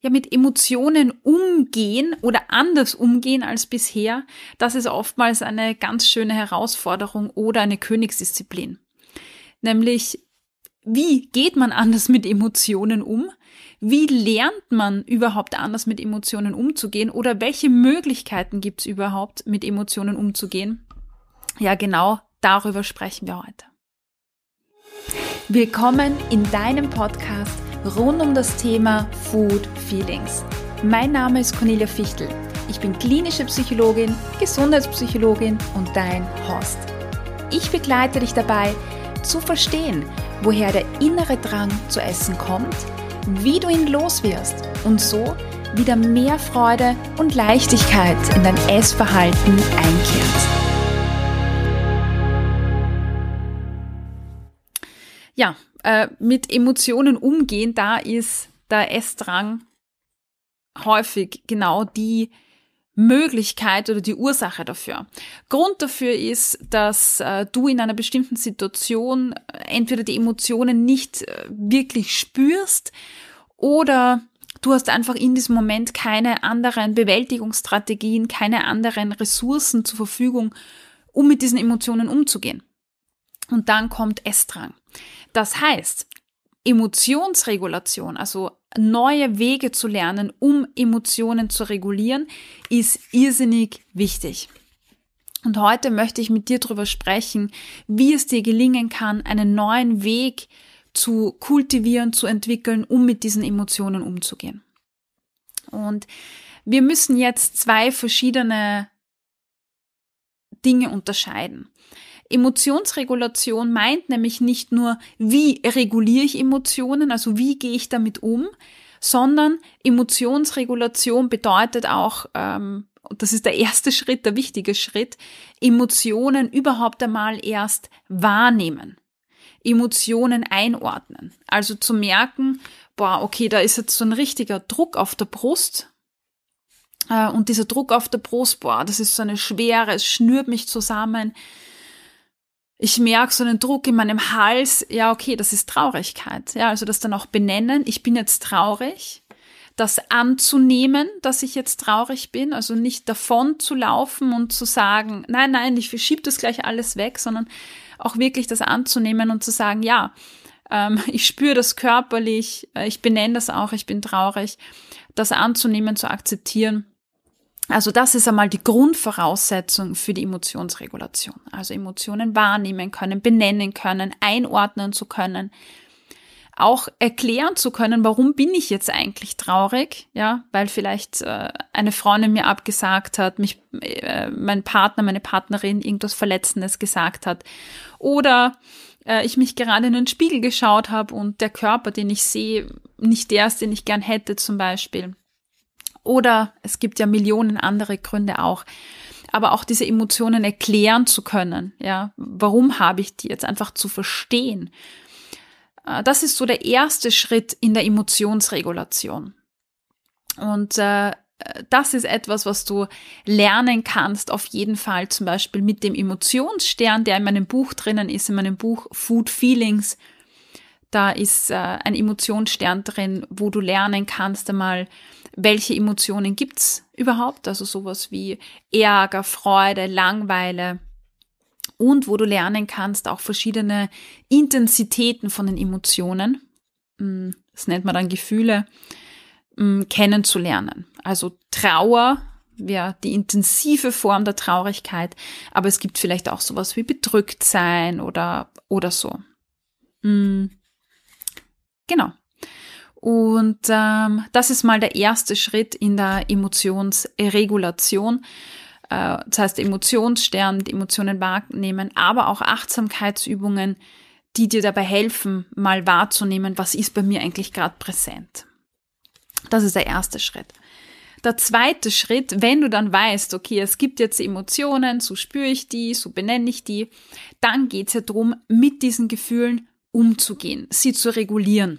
ja mit Emotionen umgehen oder anders umgehen als bisher, das ist oftmals eine ganz schöne Herausforderung oder eine Königsdisziplin. Nämlich, wie geht man anders mit Emotionen um? Wie lernt man überhaupt anders mit Emotionen umzugehen? Oder welche Möglichkeiten gibt es überhaupt, mit Emotionen umzugehen? Ja, genau darüber sprechen wir heute. Willkommen in deinem Podcast rund um das Thema Food Feelings. Mein Name ist Cornelia Fichtel. Ich bin klinische Psychologin, Gesundheitspsychologin und dein Host. Ich begleite dich dabei, zu verstehen, woher der innere Drang zu essen kommt, wie du ihn loswirst und so wieder mehr Freude und Leichtigkeit in dein Essverhalten einkehrt. Ja, äh, mit Emotionen umgehen, da ist der Essdrang häufig genau die Möglichkeit oder die Ursache dafür. Grund dafür ist, dass äh, du in einer bestimmten Situation äh, entweder die Emotionen nicht äh, wirklich spürst oder du hast einfach in diesem Moment keine anderen Bewältigungsstrategien, keine anderen Ressourcen zur Verfügung, um mit diesen Emotionen umzugehen. Und dann kommt Essdrang. Das heißt, Emotionsregulation, also neue Wege zu lernen, um Emotionen zu regulieren, ist irrsinnig wichtig. Und heute möchte ich mit dir darüber sprechen, wie es dir gelingen kann, einen neuen Weg zu kultivieren, zu entwickeln, um mit diesen Emotionen umzugehen. Und wir müssen jetzt zwei verschiedene Dinge unterscheiden. Emotionsregulation meint nämlich nicht nur, wie reguliere ich Emotionen, also wie gehe ich damit um, sondern Emotionsregulation bedeutet auch, ähm, das ist der erste Schritt, der wichtige Schritt, Emotionen überhaupt einmal erst wahrnehmen. Emotionen einordnen. Also zu merken, boah, okay, da ist jetzt so ein richtiger Druck auf der Brust. Äh, und dieser Druck auf der Brust, boah, das ist so eine Schwere, es schnürt mich zusammen ich merke so einen Druck in meinem Hals, ja, okay, das ist Traurigkeit. Ja, also das dann auch benennen, ich bin jetzt traurig, das anzunehmen, dass ich jetzt traurig bin, also nicht davon zu laufen und zu sagen, nein, nein, ich verschiebe das gleich alles weg, sondern auch wirklich das anzunehmen und zu sagen, ja, ähm, ich spüre das körperlich, äh, ich benenne das auch, ich bin traurig, das anzunehmen, zu akzeptieren also das ist einmal die Grundvoraussetzung für die Emotionsregulation. Also Emotionen wahrnehmen können, benennen können, einordnen zu können, auch erklären zu können, warum bin ich jetzt eigentlich traurig, ja, weil vielleicht äh, eine Freundin mir abgesagt hat, mich äh, mein Partner, meine Partnerin irgendwas Verletzendes gesagt hat oder äh, ich mich gerade in den Spiegel geschaut habe und der Körper, den ich sehe, nicht der ist, den ich gern hätte zum Beispiel. Oder es gibt ja Millionen andere Gründe auch. Aber auch diese Emotionen erklären zu können, ja, warum habe ich die jetzt einfach zu verstehen. Äh, das ist so der erste Schritt in der Emotionsregulation. Und äh, das ist etwas, was du lernen kannst, auf jeden Fall zum Beispiel mit dem Emotionsstern, der in meinem Buch drinnen ist, in meinem Buch Food Feelings. Da ist äh, ein Emotionsstern drin, wo du lernen kannst, einmal welche Emotionen gibt's überhaupt, also sowas wie Ärger, Freude, Langweile und wo du lernen kannst, auch verschiedene Intensitäten von den Emotionen, hm, das nennt man dann Gefühle, hm, kennenzulernen. Also Trauer wäre die intensive Form der Traurigkeit, aber es gibt vielleicht auch sowas wie bedrückt sein oder, oder so. Hm, genau. Und ähm, das ist mal der erste Schritt in der Emotionsregulation. Äh, das heißt, Emotionsstern, Emotionen wahrnehmen, aber auch Achtsamkeitsübungen, die dir dabei helfen, mal wahrzunehmen, was ist bei mir eigentlich gerade präsent. Das ist der erste Schritt. Der zweite Schritt, wenn du dann weißt, okay, es gibt jetzt Emotionen, so spüre ich die, so benenne ich die, dann geht es ja darum, mit diesen Gefühlen umzugehen, sie zu regulieren.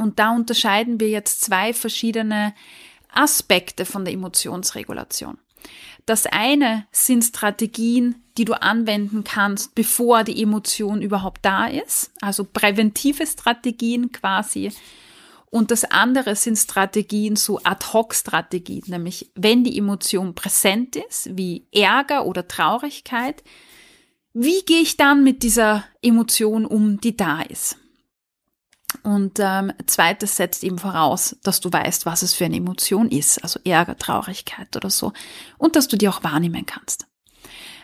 Und da unterscheiden wir jetzt zwei verschiedene Aspekte von der Emotionsregulation. Das eine sind Strategien, die du anwenden kannst, bevor die Emotion überhaupt da ist, also präventive Strategien quasi. Und das andere sind Strategien, so Ad-Hoc-Strategien, nämlich wenn die Emotion präsent ist, wie Ärger oder Traurigkeit, wie gehe ich dann mit dieser Emotion um, die da ist? Und ähm, zweites setzt eben voraus, dass du weißt, was es für eine Emotion ist, also Ärger, Traurigkeit oder so, und dass du die auch wahrnehmen kannst.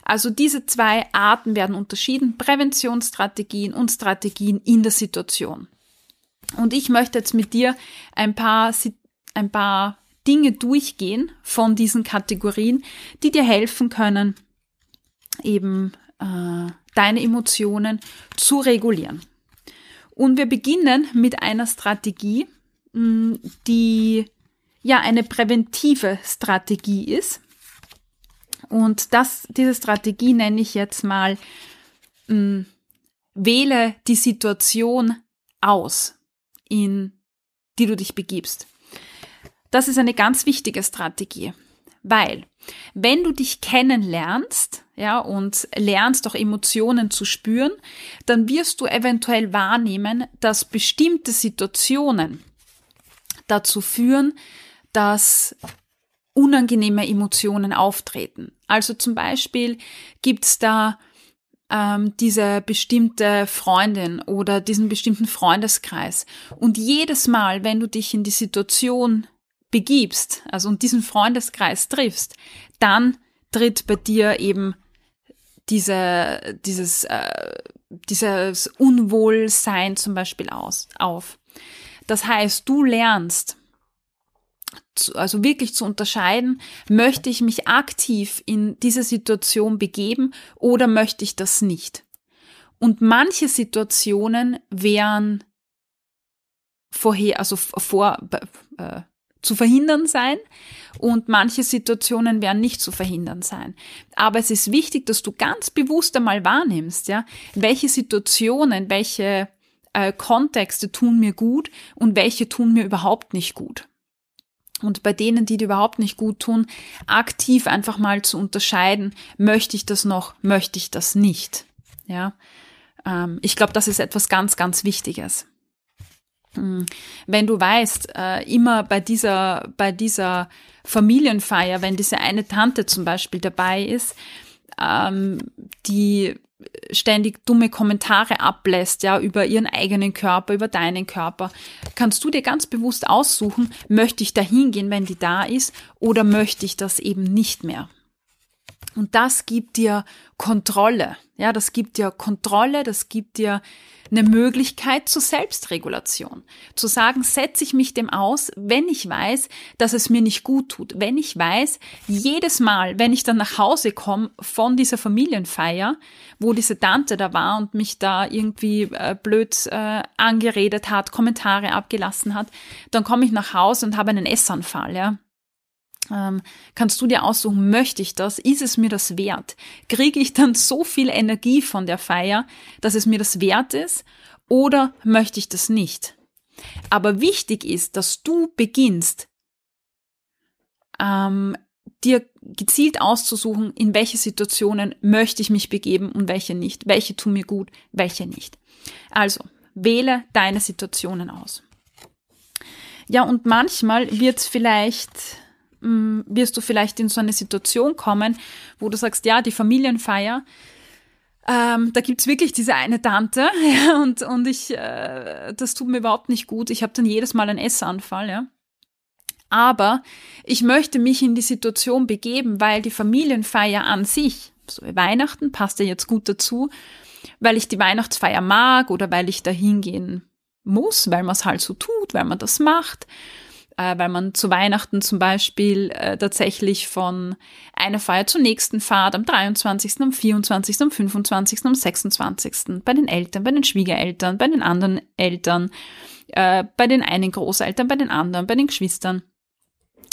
Also diese zwei Arten werden unterschieden, Präventionsstrategien und Strategien in der Situation. Und ich möchte jetzt mit dir ein paar, ein paar Dinge durchgehen von diesen Kategorien, die dir helfen können, eben äh, deine Emotionen zu regulieren. Und wir beginnen mit einer Strategie, mm, die ja eine präventive Strategie ist. Und das, diese Strategie nenne ich jetzt mal, mh, mm, wähle die Situation aus, in die du dich begibst. Das ist eine ganz wichtige Strategie, weil wenn du dich kennenlernst, ja, und lernst auch Emotionen zu spüren, dann wirst du eventuell wahrnehmen, dass bestimmte Situationen dazu führen, dass unangenehme Emotionen auftreten. Also zum Beispiel gibt's da ähm, diese bestimmte Freundin oder diesen bestimmten Freundeskreis. Und jedes Mal, wenn du dich in die Situation begibst, also und diesen Freundeskreis triffst, dann tritt bei dir eben diese, dieses, äh, dieses Unwohlsein zum Beispiel aus, auf. Das heißt, du lernst, zu, also wirklich zu unterscheiden, möchte ich mich aktiv in diese Situation begeben oder möchte ich das nicht? Und manche Situationen wären vorher, also vor, äh, zu verhindern sein und manche Situationen werden nicht zu verhindern sein. Aber es ist wichtig, dass du ganz bewusst einmal wahrnimmst, ja, welche Situationen, welche äh, Kontexte tun mir gut und welche tun mir überhaupt nicht gut. Und bei denen, die dir überhaupt nicht gut tun, aktiv einfach mal zu unterscheiden, möchte ich das noch, möchte ich das nicht. Ja, ähm, ich glaube, das ist etwas ganz, ganz Wichtiges. Hm. Wenn du weißt, äh, immer bei dieser, bei dieser Familienfeier, wenn diese eine Tante zum Beispiel dabei ist, ähm, die ständig dumme Kommentare ablässt, ja, über ihren eigenen Körper, über deinen Körper, kannst du dir ganz bewusst aussuchen, möchte ich da hingehen, wenn die da ist, oder möchte ich das eben nicht mehr? Und das gibt dir Kontrolle. Ja, das gibt dir Kontrolle, das gibt dir eine Möglichkeit zur Selbstregulation. Zu sagen, setze ich mich dem aus, wenn ich weiß, dass es mir nicht gut tut. Wenn ich weiß, jedes Mal, wenn ich dann nach Hause komme von dieser Familienfeier, wo diese Tante da war und mich da irgendwie äh, blöd äh, angeredet hat, Kommentare abgelassen hat, dann komme ich nach Hause und habe einen Essanfall, ja kannst du dir aussuchen, möchte ich das? Ist es mir das wert? Kriege ich dann so viel Energie von der Feier, dass es mir das wert ist? Oder möchte ich das nicht? Aber wichtig ist, dass du beginnst, ähm, dir gezielt auszusuchen, in welche Situationen möchte ich mich begeben und welche nicht, welche tun mir gut, welche nicht. Also, wähle deine Situationen aus. Ja, und manchmal wird es vielleicht Mm, wirst du vielleicht in so eine Situation kommen, wo du sagst, ja, die Familienfeier, ähm, da gibt's wirklich diese eine Tante ja, und, und ich, äh, das tut mir überhaupt nicht gut. Ich habe dann jedes Mal einen Essanfall, ja. Aber ich möchte mich in die Situation begeben, weil die Familienfeier an sich, so wie Weihnachten, passt ja jetzt gut dazu, weil ich die Weihnachtsfeier mag oder weil ich da hingehen muss, weil man es halt so tut, weil man das macht äh, weil man zu Weihnachten zum Beispiel äh, tatsächlich von einer Feier zur nächsten fahrt, am 23., am 24., am 25., am 26., bei den Eltern, bei den Schwiegereltern, bei den anderen Eltern, äh, bei den einen Großeltern, bei den anderen, bei den Geschwistern.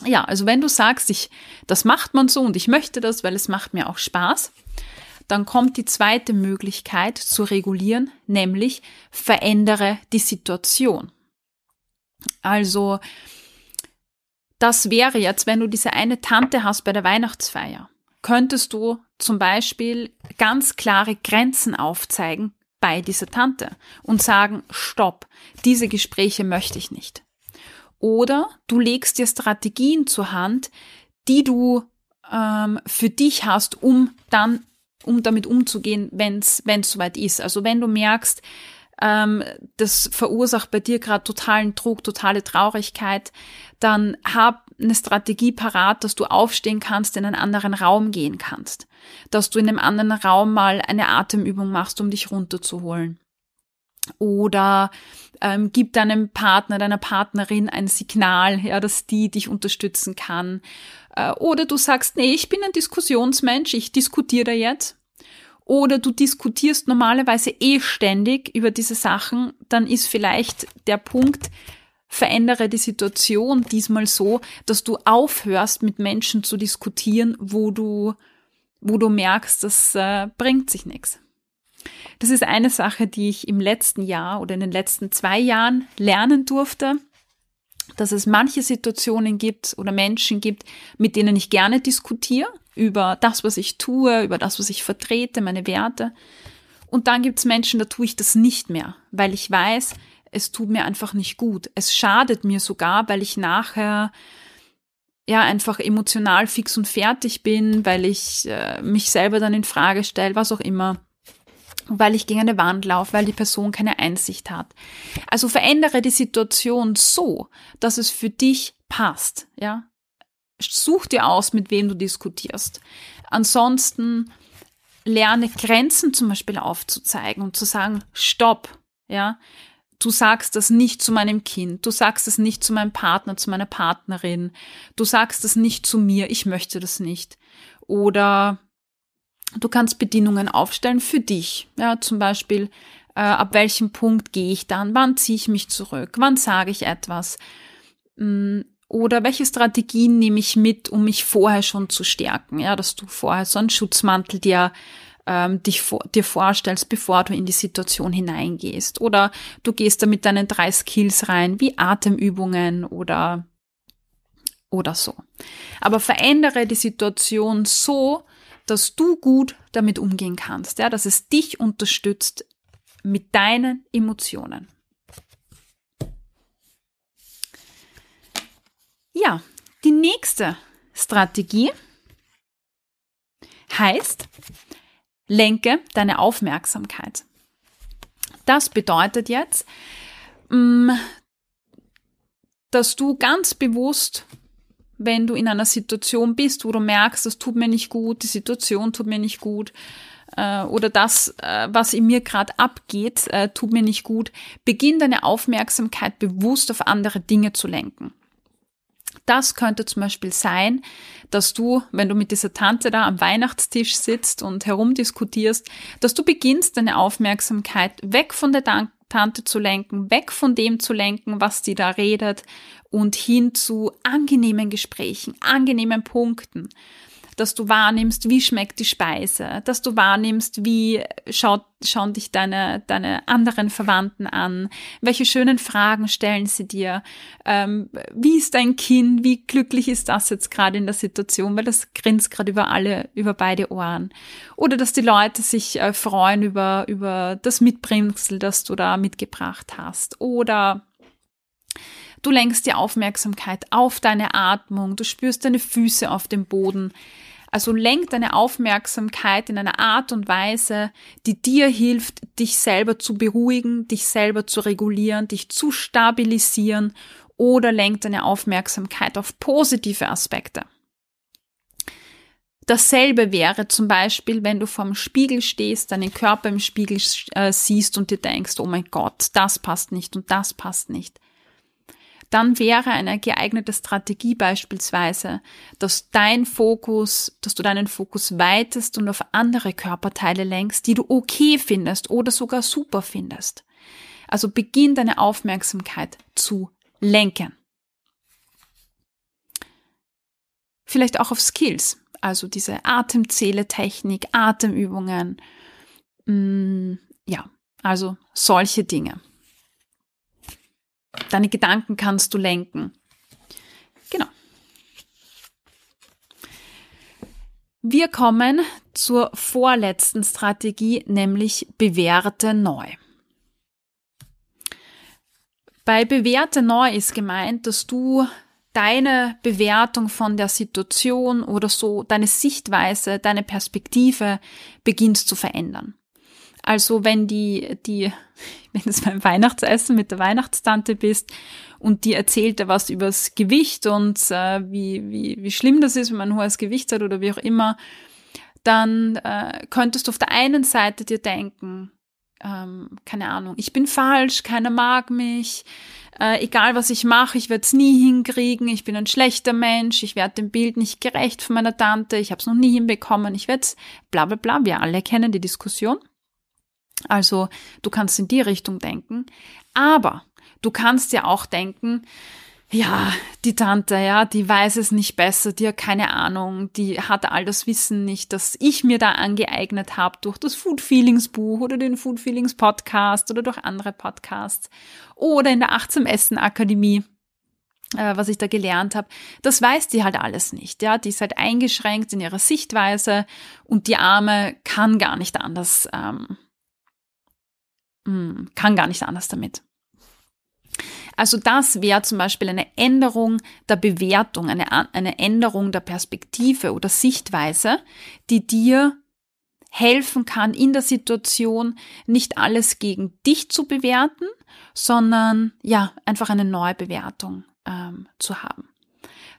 Ja, also wenn du sagst, ich, das macht man so und ich möchte das, weil es macht mir auch Spaß, dann kommt die zweite Möglichkeit zu regulieren, nämlich verändere die Situation. Also das wäre jetzt, wenn du diese eine Tante hast bei der Weihnachtsfeier, könntest du zum Beispiel ganz klare Grenzen aufzeigen bei dieser Tante und sagen, stopp, diese Gespräche möchte ich nicht. Oder du legst dir Strategien zur Hand, die du ähm, für dich hast, um dann, um damit umzugehen, wenn es soweit ist. Also wenn du merkst, ähm, das verursacht bei dir gerade totalen Druck, totale Traurigkeit, dann hab eine Strategie parat, dass du aufstehen kannst, in einen anderen Raum gehen kannst, dass du in einem anderen Raum mal eine Atemübung machst, um dich runterzuholen. Oder ähm, gib deinem Partner, deiner Partnerin ein Signal, ja, dass die dich unterstützen kann. Äh, oder du sagst, nee, ich bin ein Diskussionsmensch, ich diskutiere jetzt oder du diskutierst normalerweise eh ständig über diese Sachen, dann ist vielleicht der Punkt, verändere die Situation diesmal so, dass du aufhörst, mit Menschen zu diskutieren, wo du, wo du merkst, das äh, bringt sich nichts. Das ist eine Sache, die ich im letzten Jahr oder in den letzten zwei Jahren lernen durfte, dass es manche Situationen gibt oder Menschen gibt, mit denen ich gerne diskutiere, über das, was ich tue, über das, was ich vertrete, meine Werte. Und dann gibt's Menschen, da tue ich das nicht mehr, weil ich weiß, es tut mir einfach nicht gut. Es schadet mir sogar, weil ich nachher ja einfach emotional fix und fertig bin, weil ich äh, mich selber dann in Frage stelle, was auch immer, weil ich gegen eine Wand laufe, weil die Person keine Einsicht hat. Also verändere die Situation so, dass es für dich passt, ja? Such dir aus, mit wem du diskutierst. Ansonsten lerne Grenzen zum Beispiel aufzuzeigen und zu sagen, stopp, ja. Du sagst das nicht zu meinem Kind, du sagst es nicht zu meinem Partner, zu meiner Partnerin, du sagst es nicht zu mir, ich möchte das nicht. Oder du kannst Bedingungen aufstellen für dich, ja, zum Beispiel, äh, ab welchem Punkt gehe ich dann, wann ziehe ich mich zurück, wann sage ich etwas. Hm, oder welche Strategien nehme ich mit, um mich vorher schon zu stärken? Ja, dass du vorher so einen Schutzmantel dir ähm, dich vor, dir vorstellst, bevor du in die Situation hineingehst. Oder du gehst da mit deinen drei Skills rein, wie Atemübungen oder oder so. Aber verändere die Situation so, dass du gut damit umgehen kannst, ja, dass es dich unterstützt mit deinen Emotionen. Ja, die nächste Strategie heißt, lenke deine Aufmerksamkeit. Das bedeutet jetzt, mm, dass du ganz bewusst, wenn du in einer Situation bist, wo du merkst, das tut mir nicht gut, die Situation tut mir nicht gut, äh, oder das, äh, was in mir gerade abgeht, äh, tut mir nicht gut, beginn deine Aufmerksamkeit bewusst auf andere Dinge zu lenken. Das könnte zum Beispiel sein, dass du, wenn du mit dieser Tante da am Weihnachtstisch sitzt und herumdiskutierst, dass du beginnst, deine Aufmerksamkeit weg von der Tante zu lenken, weg von dem zu lenken, was die da redet und hin zu angenehmen Gesprächen, angenehmen Punkten dass du wahrnimmst, wie schmeckt die Speise, dass du wahrnimmst, wie schaut, schauen dich deine, deine anderen Verwandten an, welche schönen Fragen stellen sie dir, ähm, wie ist dein Kind, wie glücklich ist das jetzt gerade in der Situation, weil das grinst gerade über alle, über beide Ohren. Oder dass die Leute sich äh, freuen über, über das Mitbringsel, das du da mitgebracht hast. Oder Du lenkst die Aufmerksamkeit auf deine Atmung, du spürst deine Füße auf dem Boden. Also lenk deine Aufmerksamkeit in einer Art und Weise, die dir hilft, dich selber zu beruhigen, dich selber zu regulieren, dich zu stabilisieren oder lenk deine Aufmerksamkeit auf positive Aspekte. Dasselbe wäre zum Beispiel, wenn du vorm Spiegel stehst, deinen Körper im Spiegel äh, siehst und dir denkst, oh mein Gott, das passt nicht und das passt nicht dann wäre eine geeignete Strategie beispielsweise, dass dein Fokus, dass du deinen Fokus weitest und auf andere Körperteile lenkst, die du okay findest oder sogar super findest. Also beginn deine Aufmerksamkeit zu lenken. Vielleicht auch auf Skills, also diese Atemzähletechnik, Atemübungen, mm, ja, also solche Dinge. Deine Gedanken kannst du lenken. Genau. Wir kommen zur vorletzten Strategie, nämlich bewährte neu. Bei bewährte neu ist gemeint, dass du deine Bewertung von der Situation oder so, deine Sichtweise, deine Perspektive beginnst zu verändern. Also wenn die, die, wenn du beim Weihnachtsessen mit der Weihnachtstante bist und die erzählt dir was übers Gewicht und äh, wie, wie, wie schlimm das ist, wenn man ein hohes Gewicht hat oder wie auch immer, dann äh, könntest du auf der einen Seite dir denken, ähm, keine Ahnung, ich bin falsch, keiner mag mich, äh, egal was ich mache, ich werde es nie hinkriegen, ich bin ein schlechter Mensch, ich werde dem Bild nicht gerecht von meiner Tante, ich habe es noch nie hinbekommen, ich werde es bla bla bla, wir alle kennen die Diskussion. Also du kannst in die Richtung denken, aber du kannst ja auch denken, ja, die Tante, ja, die weiß es nicht besser, die hat keine Ahnung, die hat all das Wissen nicht, das ich mir da angeeignet habe durch das Food Feelings Buch oder den Food Feelings Podcast oder durch andere Podcasts oder in der Achtsam Essen Akademie äh, was ich da gelernt habe, das weiß die halt alles nicht. Ja, die ist halt eingeschränkt in ihrer Sichtweise und die Arme kann gar nicht anders, ähm, hm, kann gar nicht anders damit. Also das wäre zum Beispiel eine Änderung der Bewertung, eine, eine Änderung der Perspektive oder Sichtweise, die dir helfen kann, in der Situation nicht alles gegen dich zu bewerten, sondern ja, einfach eine neue Bewertung ähm, zu haben.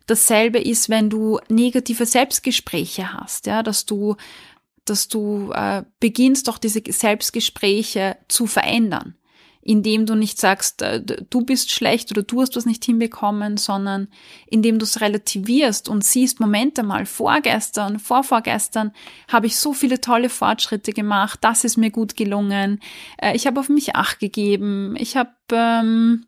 Dasselbe ist, wenn du negative Selbstgespräche hast, ja, dass du, dass du äh, beginnst, doch diese Selbstgespräche zu verändern. Indem du nicht sagst, äh, du bist schlecht oder du hast was nicht hinbekommen, sondern indem du es relativierst und siehst, Momente mal, vorgestern, vorvorgestern habe ich so viele tolle Fortschritte gemacht, das ist mir gut gelungen, äh, ich habe auf mich acht gegeben, ich habe ähm,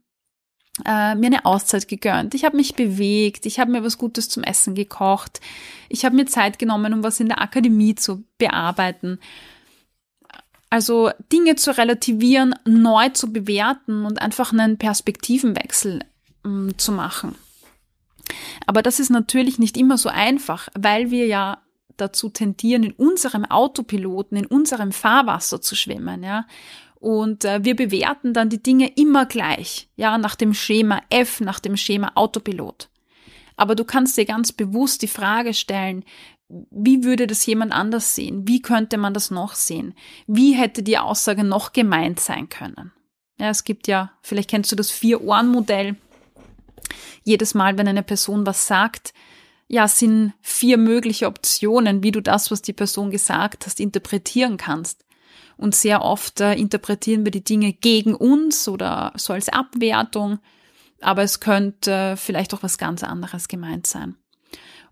äh, mir eine Auszeit gegönnt, ich habe mich bewegt, ich habe mir was Gutes zum Essen gekocht, ich habe mir Zeit genommen, um was in der Akademie zu bearbeiten. Also Dinge zu relativieren, neu zu bewerten und einfach einen Perspektivenwechsel ähm, zu machen. Aber das ist natürlich nicht immer so einfach, weil wir ja dazu tendieren, in unserem Autopiloten, in unserem Fahrwasser zu schwimmen, ja. Und äh, wir bewerten dann die Dinge immer gleich, ja, nach dem Schema F, nach dem Schema Autopilot. Aber du kannst dir ganz bewusst die Frage stellen, wie würde das jemand anders sehen? Wie könnte man das noch sehen? Wie hätte die Aussage noch gemeint sein können? Ja, es gibt ja, vielleicht kennst du das Vier-Ohren-Modell. Jedes Mal, wenn eine Person was sagt, ja, sind vier mögliche Optionen, wie du das, was die Person gesagt hast, interpretieren kannst. Und sehr oft äh, interpretieren wir die Dinge gegen uns oder so als Abwertung, aber es könnte äh, vielleicht auch was ganz anderes gemeint sein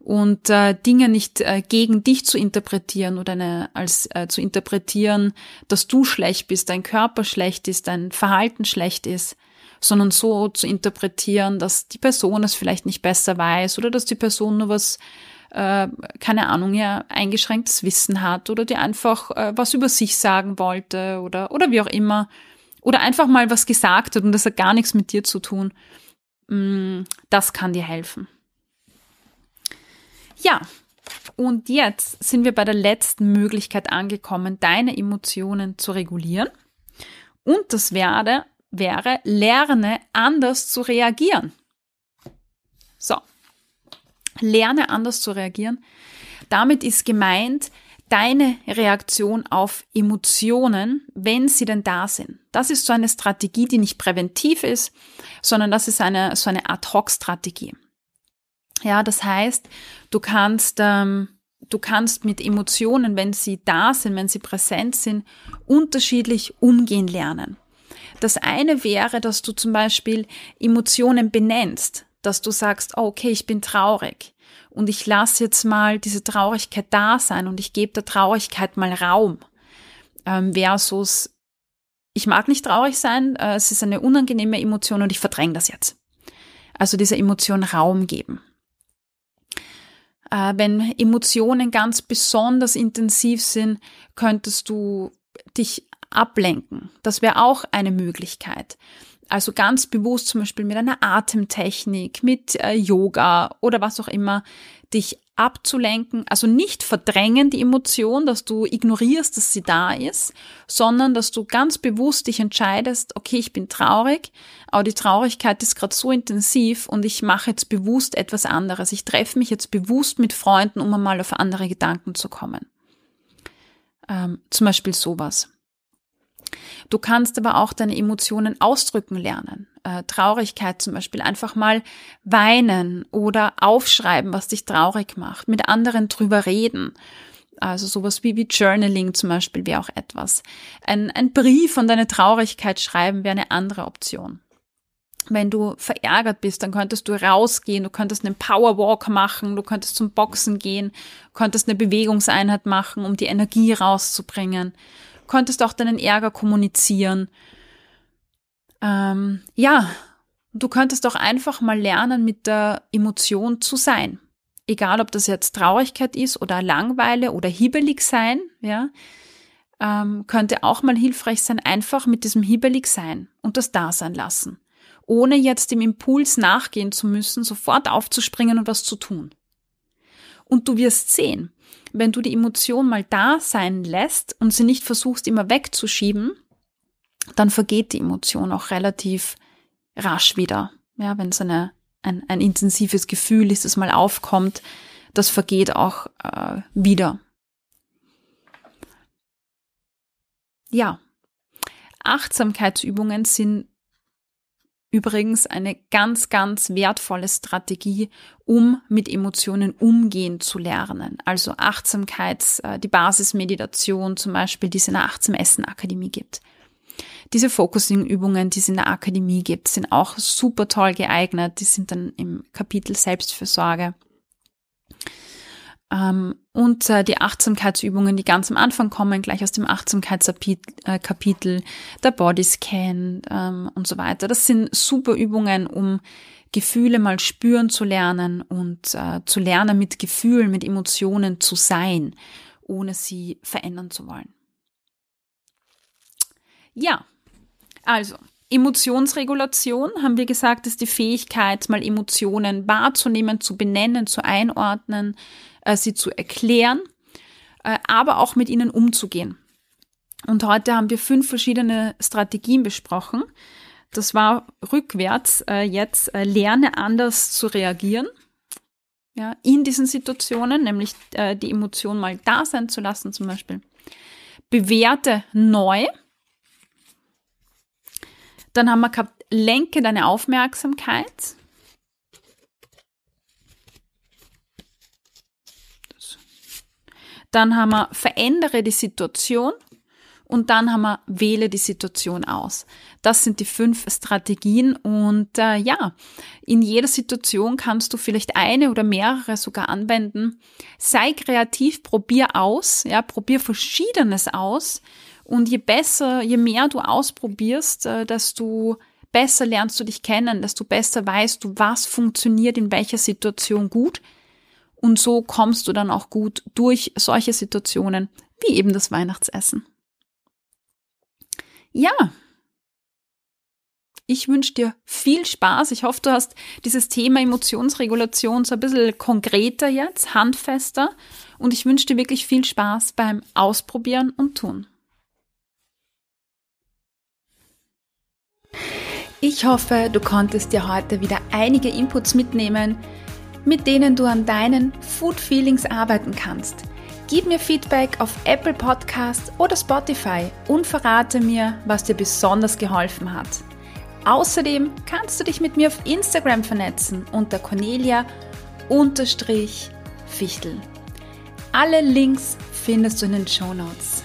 und äh, Dinge nicht äh, gegen dich zu interpretieren oder eine, als äh, zu interpretieren, dass du schlecht bist, dein Körper schlecht ist, dein Verhalten schlecht ist, sondern so zu interpretieren, dass die Person es vielleicht nicht besser weiß oder dass die Person nur was äh, keine Ahnung, ja, eingeschränktes Wissen hat oder die einfach äh, was über sich sagen wollte oder, oder wie auch immer. Oder einfach mal was gesagt hat und das hat gar nichts mit dir zu tun. Mm, das kann dir helfen. Ja, und jetzt sind wir bei der letzten Möglichkeit angekommen, deine Emotionen zu regulieren. Und das wäre, wäre, lerne anders zu reagieren. So, lerne anders zu reagieren. Damit ist gemeint, deine Reaktion auf Emotionen, wenn sie denn da sind. Das ist so eine Strategie, die nicht präventiv ist, sondern das ist eine, so eine Ad-Hoc-Strategie. Ja, das heißt, du kannst, ähm, du kannst mit Emotionen, wenn sie da sind, wenn sie präsent sind, unterschiedlich umgehen lernen. Das eine wäre, dass du zum Beispiel Emotionen benennst, dass du sagst, oh, okay, ich bin traurig und ich lasse jetzt mal diese Traurigkeit da sein und ich gebe der Traurigkeit mal Raum. Ähm, versus, ich mag nicht traurig sein, äh, es ist eine unangenehme Emotion und ich verdränge das jetzt. Also dieser Emotion Raum geben wenn Emotionen ganz besonders intensiv sind, könntest du dich ablenken. Das wäre auch eine Möglichkeit. Also ganz bewusst zum Beispiel mit einer Atemtechnik, mit äh, Yoga oder was auch immer, dich abzulenken, also nicht verdrängen die Emotion, dass du ignorierst, dass sie da ist, sondern dass du ganz bewusst dich entscheidest, okay, ich bin traurig, aber die Traurigkeit ist gerade so intensiv und ich mache jetzt bewusst etwas anderes. Ich treffe mich jetzt bewusst mit Freunden, um einmal auf andere Gedanken zu kommen. Ähm, zum Beispiel sowas. Du kannst aber auch deine Emotionen ausdrücken lernen. Äh, Traurigkeit zum Beispiel einfach mal weinen oder aufschreiben, was dich traurig macht, mit anderen drüber reden. Also sowas wie, wie Journaling zum Beispiel wäre auch etwas. Ein, ein Brief von deiner Traurigkeit schreiben wäre eine andere Option. Wenn du verärgert bist, dann könntest du rausgehen, du könntest einen Powerwalk machen, du könntest zum Boxen gehen, könntest eine Bewegungseinheit machen, um die Energie rauszubringen konntest auch deinen Ärger kommunizieren. Ähm, ja, du könntest auch einfach mal lernen, mit der Emotion zu sein. Egal, ob das jetzt Traurigkeit ist oder Langweile oder hibbelig sein, ja, ähm, könnte auch mal hilfreich sein, einfach mit diesem hibbelig sein und das da sein lassen. Ohne jetzt dem Impuls nachgehen zu müssen, sofort aufzuspringen und was zu tun. Und du wirst sehen, wenn du die Emotion mal da sein lässt und sie nicht versuchst immer wegzuschieben, dann vergeht die Emotion auch relativ rasch wieder. Ja, wenn es eine, ein, ein intensives Gefühl ist, das mal aufkommt, das vergeht auch äh, wieder. Ja, Achtsamkeitsübungen sind Übrigens eine ganz, ganz wertvolle Strategie, um mit Emotionen umgehen zu lernen. Also Achtsamkeits, äh, die Basismeditation zum Beispiel, die es in der Achtsam Essen Akademie gibt. Diese Focusing-Übungen, die es in der Akademie gibt, sind auch super toll geeignet. Die sind dann im Kapitel Selbstfürsorge. Ähm, und äh, die Achtsamkeitsübungen, die ganz am Anfang kommen, gleich aus dem Achtsamkeitskapitel, der Bodyscan ähm, und so weiter. Das sind super Übungen, um Gefühle mal spüren zu lernen und äh, zu lernen, mit Gefühlen, mit Emotionen zu sein, ohne sie verändern zu wollen. Ja, also Emotionsregulation, haben wir gesagt, ist die Fähigkeit, mal Emotionen wahrzunehmen, zu benennen, zu einordnen, äh, sie zu erklären, äh, aber auch mit ihnen umzugehen. Und heute haben wir fünf verschiedene Strategien besprochen. Das war rückwärts äh, jetzt, äh, lerne anders zu reagieren. Ja, in diesen Situationen, nämlich äh, die Emotion mal da sein zu lassen, zum Beispiel. Bewerte neu. Dann haben wir gehabt, lenke deine Aufmerksamkeit. Dann haben wir verändere die Situation und dann haben wir wähle die Situation aus. Das sind die fünf Strategien und äh, ja, in jeder Situation kannst du vielleicht eine oder mehrere sogar anwenden. Sei kreativ, probier aus, ja, probier verschiedenes aus und je besser, je mehr du ausprobierst, äh, desto besser lernst du dich kennen, desto besser weißt du, was funktioniert in welcher Situation gut und so kommst du dann auch gut durch solche Situationen wie eben das Weihnachtsessen. Ja, ich wünsche dir viel Spaß. Ich hoffe, du hast dieses Thema Emotionsregulation so ein bisschen konkreter jetzt, handfester. Und ich wünsche dir wirklich viel Spaß beim Ausprobieren und Tun. Ich hoffe, du konntest dir heute wieder einige Inputs mitnehmen, mit denen du an deinen Food Feelings arbeiten kannst. Gib mir Feedback auf Apple Podcast oder Spotify und verrate mir, was dir besonders geholfen hat. Außerdem kannst du dich mit mir auf Instagram vernetzen unter Cornelia-Fichtel. Alle Links findest du in den Show Notes.